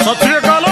Sat Sri Akal